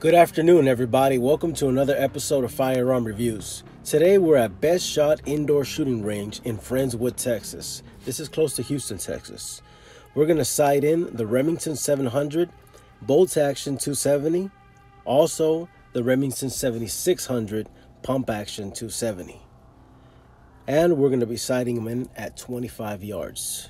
Good afternoon, everybody. Welcome to another episode of Firearm Reviews. Today we're at Best Shot Indoor Shooting Range in Friendswood, Texas. This is close to Houston, Texas. We're going to sight in the Remington 700, Bolt Action 270, also the Remington 7600 Pump Action 270. And we're going to be sighting them in at 25 yards.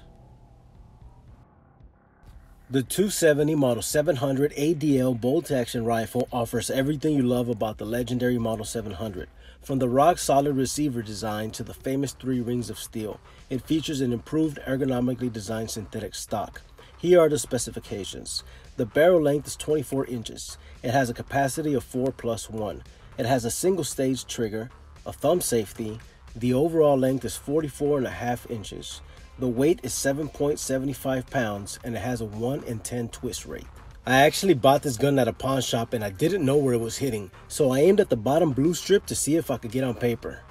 The 270 Model 700 ADL bolt action rifle offers everything you love about the legendary Model 700. From the rock solid receiver design to the famous three rings of steel, it features an improved ergonomically designed synthetic stock. Here are the specifications. The barrel length is 24 inches. It has a capacity of 4 plus 1. It has a single stage trigger, a thumb safety. The overall length is 44 and a half inches. The weight is 7.75 pounds and it has a 1 in 10 twist rate. I actually bought this gun at a pawn shop and I didn't know where it was hitting, so I aimed at the bottom blue strip to see if I could get on paper.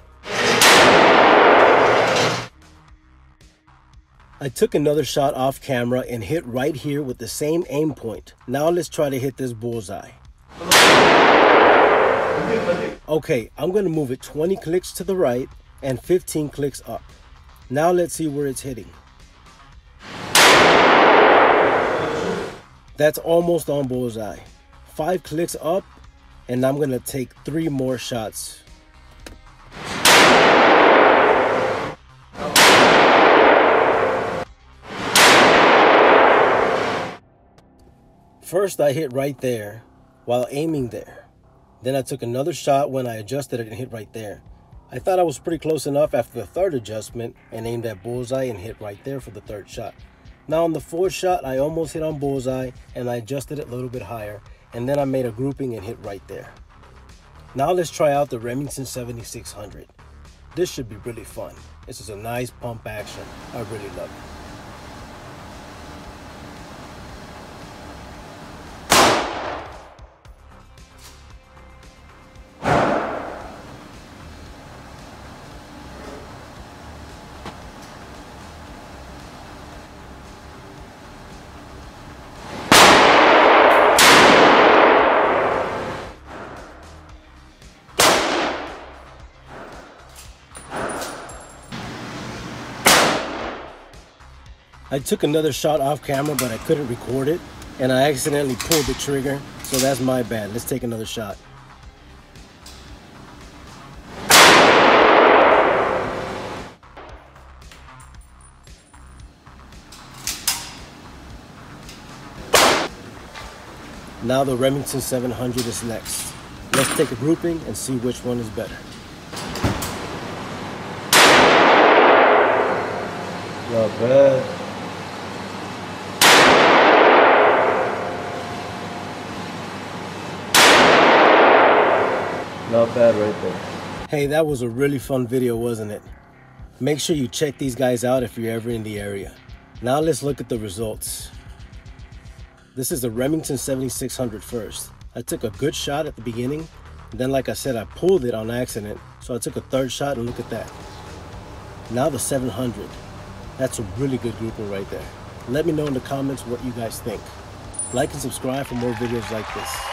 I took another shot off camera and hit right here with the same aim point. Now let's try to hit this bullseye. Okay, I'm gonna move it 20 clicks to the right and 15 clicks up. Now let's see where it's hitting. That's almost on bullseye. Five clicks up, and I'm gonna take three more shots. First, I hit right there while aiming there. Then I took another shot when I adjusted it and hit right there. I thought I was pretty close enough after the third adjustment and aimed at bullseye and hit right there for the third shot. Now on the fourth shot, I almost hit on bullseye and I adjusted it a little bit higher and then I made a grouping and hit right there. Now let's try out the Remington 7600. This should be really fun. This is a nice pump action. I really love it. I took another shot off camera, but I couldn't record it, and I accidentally pulled the trigger, so that's my bad. Let's take another shot. Now the Remington 700 is next. Let's take a grouping and see which one is better. Not bad. Bad right there. Hey, that was a really fun video, wasn't it? Make sure you check these guys out if you're ever in the area. Now let's look at the results. This is the Remington 7600 first. I took a good shot at the beginning. Then like I said, I pulled it on accident. So I took a third shot and look at that. Now the 700. That's a really good grouping right there. Let me know in the comments what you guys think. Like and subscribe for more videos like this.